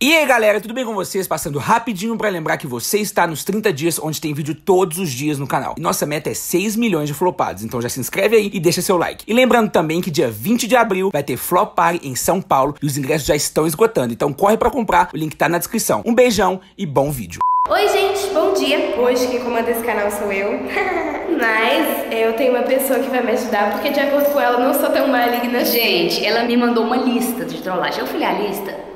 E aí galera, tudo bem com vocês? Passando rapidinho pra lembrar que você está nos 30 dias onde tem vídeo todos os dias no canal. E nossa meta é 6 milhões de flopados, então já se inscreve aí e deixa seu like. E lembrando também que dia 20 de abril vai ter Flop Party em São Paulo e os ingressos já estão esgotando, então corre pra comprar, o link tá na descrição. Um beijão e bom vídeo. Oi gente, bom dia! Hoje quem comanda esse canal sou eu, mas eu tenho uma pessoa que vai me ajudar, porque de acordo com ela eu não sou tão maligna. Gente, ela me mandou uma lista de trollagem. Eu falei, a lista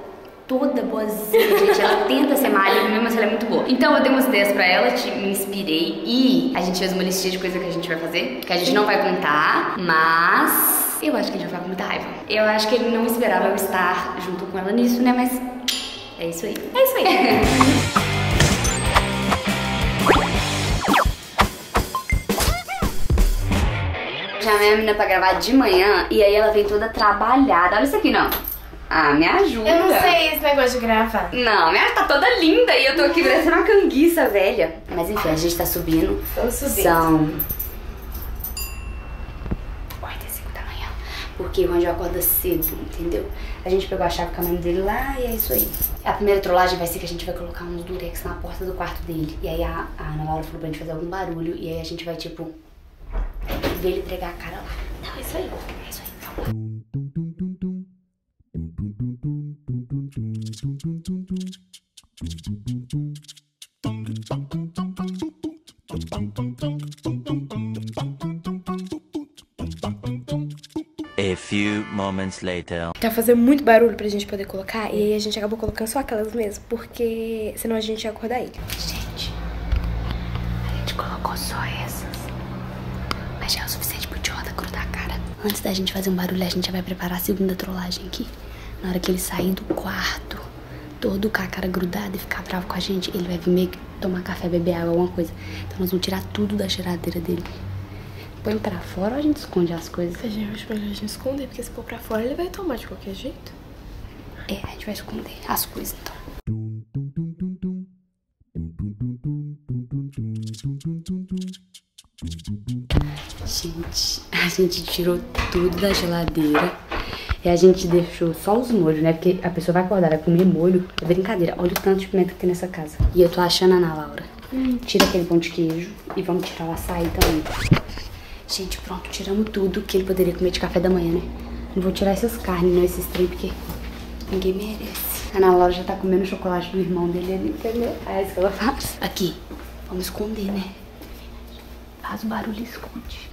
toda boazinha, gente. Ela tenta ser maligna, mesmo assim ela é muito boa. Então eu dei umas ideias pra ela, te, me inspirei e a gente fez uma listinha de coisa que a gente vai fazer, que a gente não vai contar, mas eu acho que gente vai ficar com muita raiva. Eu acho que ele não esperava eu estar junto com ela nisso, né? Mas é isso aí. É isso aí. Chamei a menina pra gravar de manhã e aí ela vem toda trabalhada. Olha isso aqui, não. Ah, me ajuda. Eu não sei esse negócio de gravar. Não, minha tá toda linda e eu tô aqui parecendo uma canguiça velha. Mas enfim, a gente tá subindo. Estamos subindo. São... 8 e 5 da manhã. Porque o Anjo acorda cedo, entendeu? A gente pegou a chave com a mãe dele lá e é isso aí. A primeira trollagem vai ser que a gente vai colocar uns durex na porta do quarto dele. E aí a, a Ana Laura falou pra gente fazer algum barulho. E aí a gente vai, tipo, ver ele entregar a cara lá. Então é isso aí. É isso aí. A few moments later. Tá fazendo muito barulho pra gente poder colocar, e aí a gente acabou colocando só aquelas mesmo, porque senão a gente ia acordar ele. Gente, a gente colocou só essas. Mas já é o suficiente pro idiota grudar a cara. Antes da gente fazer um barulho, a gente já vai preparar a segunda trollagem aqui. Na hora que ele sair do quarto, todo com a cara grudada e ficar bravo com a gente, ele vai vir meio que tomar café, beber água, alguma coisa. Então nós vamos tirar tudo da geladeira dele. Põe pra fora ou a gente esconde as coisas? A gente acho melhor a gente esconder, porque se pôr pra fora ele vai tomar de qualquer jeito. É, a gente vai esconder as coisas então. Gente, a gente tirou tudo da geladeira e a gente deixou só os molhos, né? Porque a pessoa vai acordar, vai comer molho. É brincadeira, olha o tanto de pimenta que tem nessa casa. E eu tô achando, Ana Laura. Tira aquele pão de queijo e vamos tirar o açaí também. Gente, pronto, tiramos tudo que ele poderia comer de café da manhã, né? Não vou tirar essas carnes, não, esses trem, porque ninguém merece. A Ana Laura já tá comendo chocolate do irmão dele ali, entendeu? É isso que ela faz. Aqui, vamos esconder, né? Faz o barulho e esconde.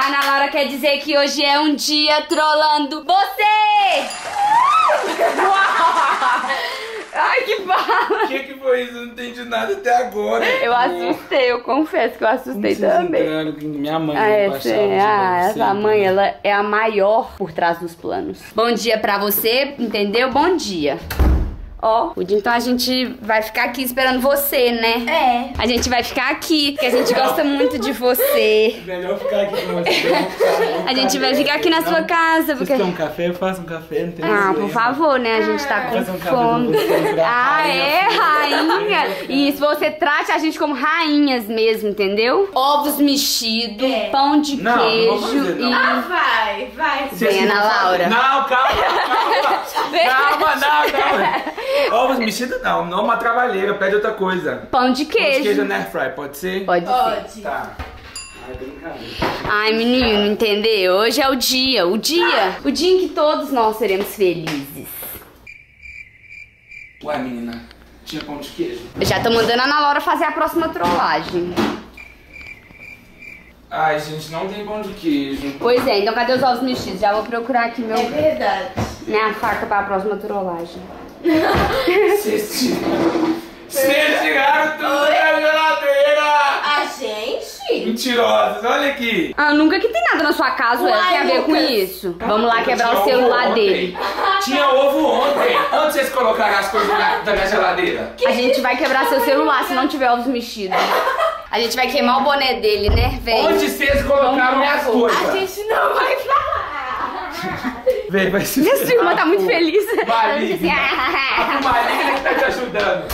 A Ana Laura quer dizer que hoje é um dia trollando você! Ai, que bala! O que, que foi isso? Eu não entendi nada até agora. Eu assustei, eu confesso que eu assustei também. Minha mãe Ah, essa, é, ah, essa mãe, ela é a maior por trás dos planos. Bom dia pra você, entendeu? Bom dia. Ó, então a gente vai ficar aqui esperando você, né? É. A gente vai ficar aqui, porque a gente gosta muito de você. Melhor ficar aqui com você. A gente vai ficar aqui na sua casa, porque... Vocês querem um café? Eu faço um café, não tem Ah, por favor, né? A gente tá com um fome. Ah, é, rainha. Isso, você trate a gente como rainhas mesmo, entendeu? Ovos mexidos, É. pão de Não, não vou queijo fazer, não. e... Ah, vai, vai. Fazem- Laura. Não, calma, calma. calma, não, calma. Ovos mexidos não, não uma trabalheira, pede outra coisa. Pão de Pão de queijo queijo. na air fry, pode ser? Pode ser. Pode. Tá. Ai, brincadeira. Ai, menino, entendeu? Hoje é o dia, o dia, o dia em que todos nós seremos felizes. Ué, menina, tinha pão de queijo? Eu já tô mandando a Ana Laura fazer a próxima trollagem. Ai, gente, não tem pão de queijo. Pois é, então cadê os ovos mexidos? Já vou procurar aqui meu, É verdade. minha faca para a próxima trollagem. Vocês tiraram... Tudo da geladeira! A gente? Mentirosas, olha aqui. Ah, nunca que tem nada na sua casa, Ué, tem a ver com isso. Vamos lá quebrar o celular dele. Tinha ovo ontem. Onde vocês colocaram as coisas da da minha geladeira? A gente vai quebrar seu celular se não tiver ovos mexidos. A gente vai queimar o boné dele, né? Vem. Onde vocês colocaram minhas A coisas? gente não vai falar. Vem, vai se Minha irmã tá muito feliz. Maligna. A maligna que tá te ajudando.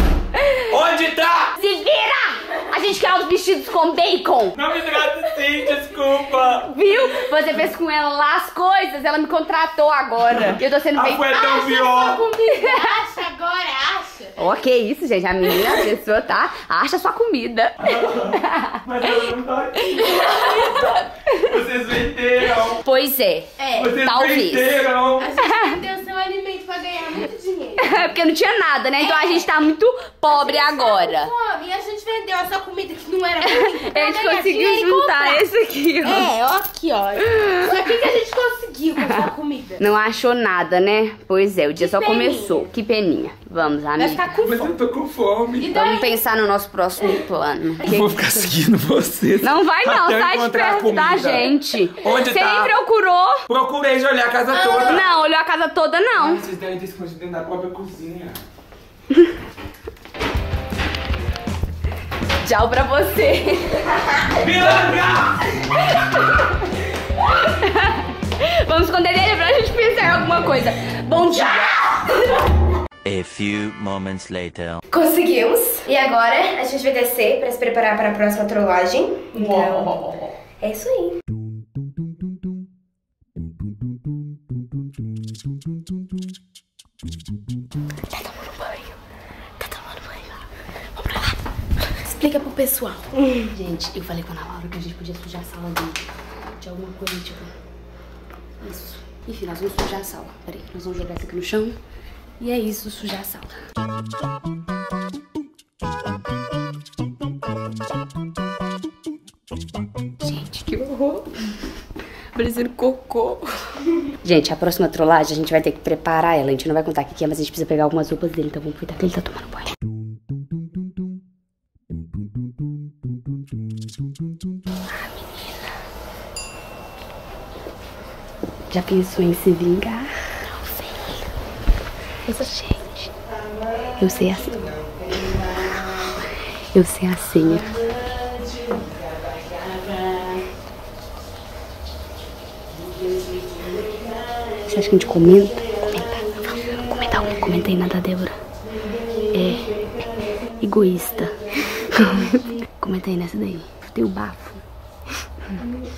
Onde tá? Se vira! A gente quer os vestidos com bacon. Não me trata assim, desculpa. Viu? Você fez com ela lá as coisas, ela me contratou agora. Eu tô sendo A bem. foi é tão pior. Acha agora, acha. Ó, que isso, gente. A menina, a pessoa tá. Acha sua comida. Mas eu não tô aqui. Vocês venderam. Pois é. É. Vocês Talvez. venderam. A gente vendeu seu alimento pra ganhar muito dinheiro. Porque não tinha nada, né? Então a gente tá muito pobre agora. Fome, e a gente vendeu a sua comida que não era comida. A gente conseguiu juntar esse aqui, ó. É, ó aqui, ó. Só que que a gente conseguiu com a sua comida. Não achou nada, né? Pois é, o dia Que só peninha. começou. Que peninha. Vamos, Vai ficar com Mas fome. eu tô com fome. E? Vamos pensar no nosso próximo plano. Eu vou ficar seguindo vocês. Não vai não, sai de perto da gente. Onde Você tá? nem procurou? Procurei de olhar a casa toda. Não, olhou a casa toda, não. Vocês devem ter escondido dentro da própria cozinha. Tchau pra você. Pilantra! Vamos esconder ele pra gente pensar em alguma coisa. Bom dia. A few moments later. Conseguimos. E agora a gente vai descer pra se preparar para a próxima trollagem. Então, é isso aí. Explica pro pessoal. Gente, eu falei com a Ana Laura que a gente podia sujar a sala dele. De alguma coisa, tipo. Isso. Enfim, nós vamos sujar a sala. Peraí, nós vamos jogar isso aqui no chão. E é isso, sujar a sala. Gente, que horror. Parecendo cocô. Gente, a próxima trollagem a gente vai ter que preparar ela. A gente não vai contar o que é, mas a gente precisa pegar algumas roupas dele. Então vamos aproveitar que ele tá tomando banho. Já pensou em se vingar? Mas, gente, eu sei a senha. Eu sei a senha. Você acha que a gente comenta? Comenta. Comenta um. Comenta aí na da Débora. É. Egoísta. Comenta aí nessa daí. Tem o bafo.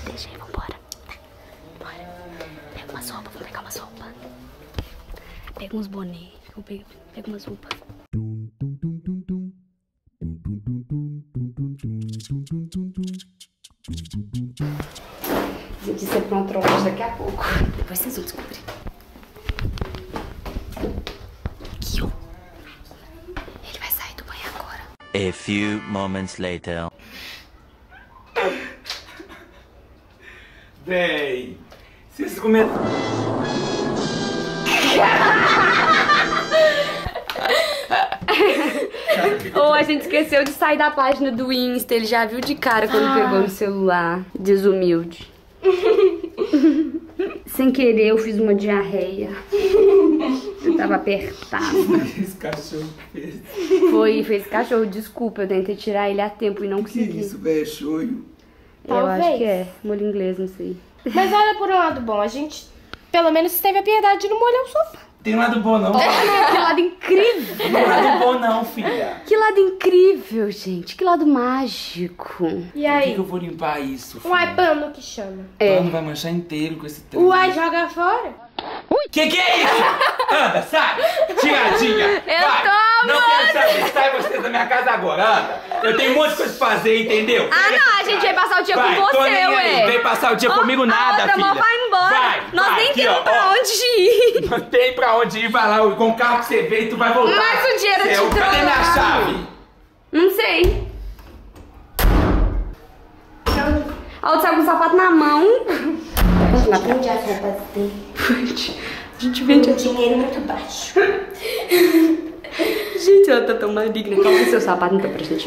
Deixa aí, vambora. Bora. Pega umas roupas, vamos pegar umas roupas. Pega uns bonés. Pega, pega umas roupas. É pra uma trollagem daqui a pouco. Depois vocês vão descobrir. Aqui, ó. Ele vai sair do banho agora. A few moments later. Véi. Vocês comeram. Ou a gente esqueceu de sair da página do Insta. Ele já viu de cara quando pegou no celular. Desumilde. Sem querer, eu fiz uma diarreia. Eu tava apertada. Esse cachorro fez. Foi, fez cachorro. Desculpa, eu tentei tirar ele a tempo e não Que consegui. isso, velho? Choio. Eu acho Talvez. que é. Molho inglês, não sei. Mas olha por um lado bom, a gente pelo menos teve a piedade de não molhar o sofá. Tem lado bom, não. Que lado incrível! Tem lado bom, não, filha. Que lado incrível, gente. Que lado mágico. E Por que, aí? que eu vou limpar isso? Uai, filha? pano que chama. O É. pano vai manchar inteiro com esse trem. Uai, joga fora. Que que é isso? Anda, sai! Tiradinha! Eu vai. tô Não quero saber, sai você da minha casa agora, anda! Eu tenho um monte de coisa pra fazer, entendeu? Ah, não, a gente vai passar o dia Vai, com tô você, ué. Vem passar o dia Ó, comigo a nada, outra filha. mão vai embora. Vai, Nós vai, nem aqui, temos ó, pra ó. onde ir. Não tem pra onde ir, vai lá, com o carro que você veio, tu vai voltar. Mas o dinheiro Céu, te Cadê minha chave? Não sei. A outra saiu com o sapato na mão. Vende as roupas dele. A gente vende Um dinheiro muito baixo. Gente, ela tá tão maligna. Calma, seu sapato não tá prestando.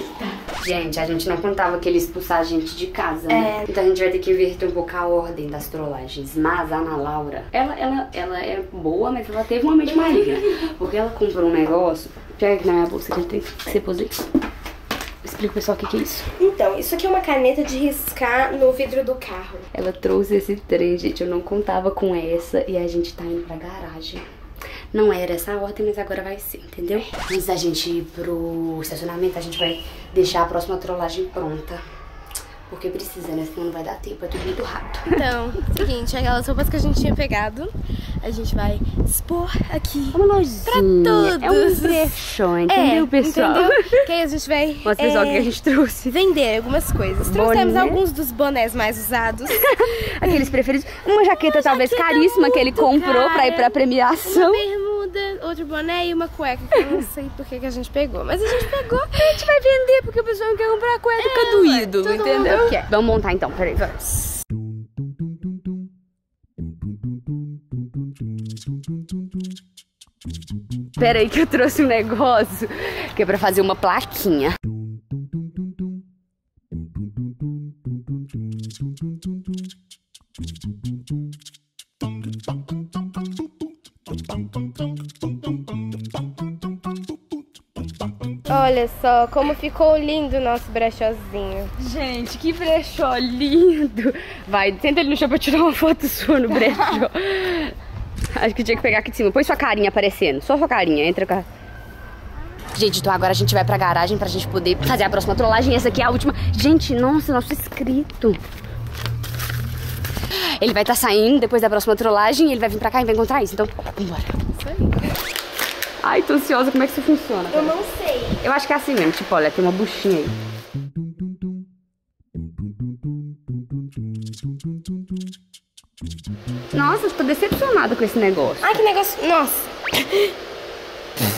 Gente, a gente não contava que ele expulsar a gente de casa, né? É. Então a gente vai ter que inverter um pouco a ordem das trollagens. Mas a Ana Laura, ela, ela, ela é boa, mas ela teve uma mente maligna. Porque ela comprou um negócio. Pega aqui na minha bolsa que tem que ser positivo. Explica pessoal o que, que é isso. Então, isso aqui é uma caneta de riscar no vidro do carro. Ela trouxe esse trem, gente. Eu não contava com essa e a gente tá indo pra garagem. Não era essa a ordem, mas agora vai ser, entendeu? Antes da gente ir pro estacionamento, a gente vai deixar a próxima trollagem pronta. Porque precisa, né? Senão não vai dar tempo, é tudo muito rápido. Então, seguinte, aquelas roupas que a gente tinha pegado, a gente vai expor aqui. Uma lojinha. Pra todos. É um brechó, entendeu, pessoal? Entendeu? Que aí a gente vai Mostra, pessoal, o é, que a gente trouxe. vender algumas coisas. Trouxemos Boné. alguns dos bonés mais usados. Aqueles preferidos. Uma jaqueta talvez jaqueta caríssima que ele comprou pra ir cara. pra Uma premiação. bermuda, outro boné e uma cueca, que eu não sei por que a gente pegou. Mas a gente pegou. A gente vai vender, porque o pessoal não quer comprar a cueca Fica do ídolo, entendeu? Vamos montar então, peraí. Vamos. Peraí que eu trouxe um negócio que é pra fazer uma plaquinha. Olha só como ficou lindo o nosso brechózinho. Gente, que brechó lindo. Vai, senta ali no chão pra tirar uma foto sua no brechó. Acho que tinha que pegar aqui de cima. Põe sua carinha aparecendo. Só sua carinha. Entra com a... Gente, então agora a gente vai pra garagem pra gente poder fazer a próxima trollagem. Essa aqui é a última. Gente, nossa, nosso inscrito. Ele vai estar saindo depois da próxima trollagem e ele vai vir pra cá e vai encontrar isso. Então, vambora. Isso aí. Ai, tô ansiosa. Como é que isso funciona? Eu não sei. Eu acho que é assim mesmo. Tipo, olha, tem uma buchinha aí. Nossa, eu tô decepcionada com esse negócio. Ai, que negócio. Nossa.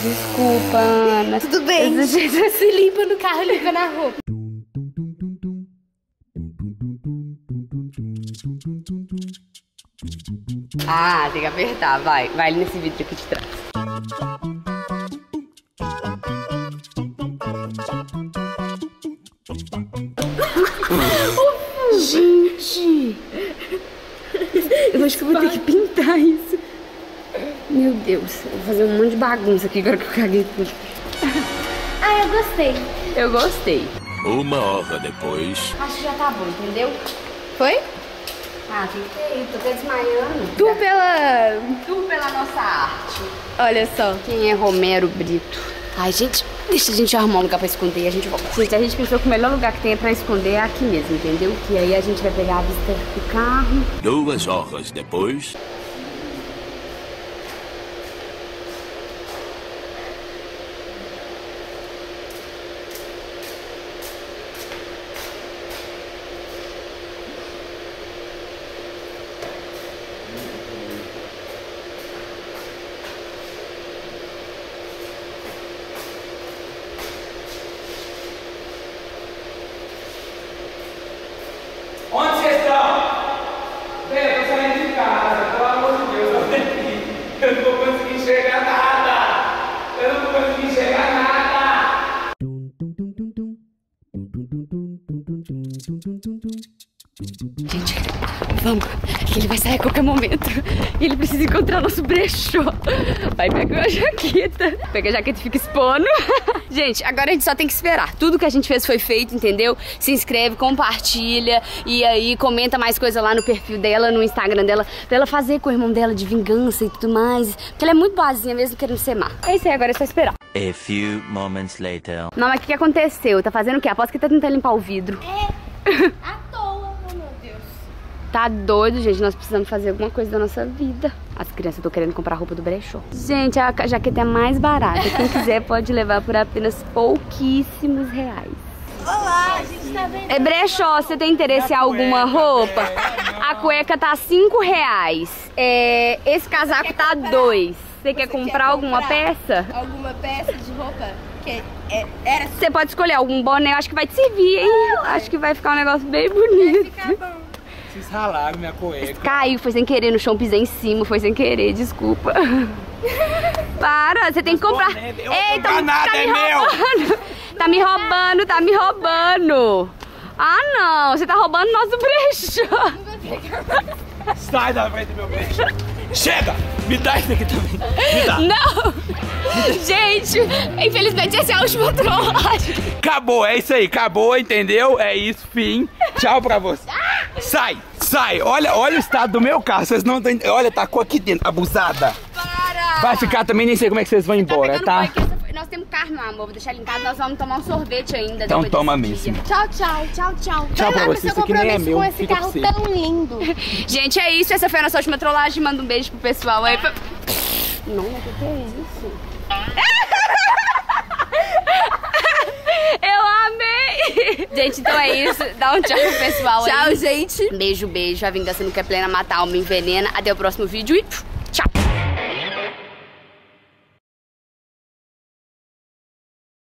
Desculpa, Ana. Tudo bem. Se limpa no carro, limpa na roupa. Ah, tem que apertar. Vai, vai nesse vídeo aqui de trás. Gente! Eu acho que eu vou ter que pintar isso. Meu Deus, eu vou fazer um monte de bagunça aqui agora que eu caguei tudo. Ah, eu gostei. Eu gostei. Uma hora depois. Acho que já tá bom, entendeu? Foi? Ah, fiquei, tô até desmaiando. Tu pela. Tu pela nossa arte. Olha só. Quem é Romero Brito? Ai, gente, deixa a gente arrumar um lugar pra esconder e a gente volta. Gente, a gente pensou que o melhor lugar que tem pra esconder é aqui mesmo, entendeu? Que aí a gente vai pegar a vista do carro. Duas horas depois. Vamos, que ele vai sair a qualquer momento. E ele precisa encontrar nosso brechó. Vai pegar a jaqueta. Pega a jaqueta e fica expondo. Gente, agora a gente só tem que esperar. Tudo que a gente fez foi feito, entendeu? Se inscreve, compartilha e aí comenta mais coisa lá no perfil dela, no Instagram dela, pra ela fazer com o irmão dela de vingança e tudo mais. Porque ela é muito boazinha mesmo querendo ser má. É isso aí, agora é só esperar. A few moments later. Não, mas o que, que aconteceu? Tá fazendo o quê? Aposto que tá tentando limpar o vidro. À toa, oh meu Deus. Tá doido, gente. Nós precisamos fazer alguma coisa da nossa vida. As crianças estão querendo comprar roupa do brechó. Gente, a jaqueta é mais barata. Quem quiser pode levar por apenas pouquíssimos reais. Olá, a gente tá vendo. É brechó, você tem interesse em alguma roupa? A cueca tá 5 reais. É, esse casaco tá 2. Você quer comprar alguma peça? Alguma peça de roupa que é, era Você pode escolher algum boné, acho que vai te servir, hein? Acho que vai ficar um negócio bem bonito. ficar bom. Vocês ralaram minha cueca. Caiu, foi sem querer no chão, pisei em cima, foi sem querer, desculpa. Para, você tem que comprar. boné, eu vou comprar nada, é me meu. roubando. Tá me roubando, tá me roubando. Ah, não. Você tá roubando nosso brechó. Sai da frente do meu beijo. Chega! Me dá isso aqui também. Me dá. Não. Gente, infelizmente essa é a última trollagem. Acabou, é isso aí. Acabou, entendeu? É isso, fim. Tchau pra você. Sai, sai. Olha, olha o estado do meu carro. Vocês não estão... Olha, tacou aqui dentro. Abusada. Para. Vai ficar também, nem sei como é que vocês vão embora, pegando tá? Temos carro, meu amor. Vou deixar ele em casa. Nós vamos tomar um sorvete ainda. Então toma mesmo. dia. Tchau, tchau, tchau, tchau. Tchau pra Vai lá você, pro seu isso aqui nem é compromisso meu, com esse fica carro pra tão lindo. Gente, é isso. Essa foi a nossa última trollagem. Manda um beijo pro pessoal aí. Não, o que, que é isso? Eu amei! Gente, então é isso. Dá um tchau pro pessoal aí. Tchau, gente. Beijo, beijo. A vingança nunca é plena, mata a alma, envenena. Até o próximo vídeo e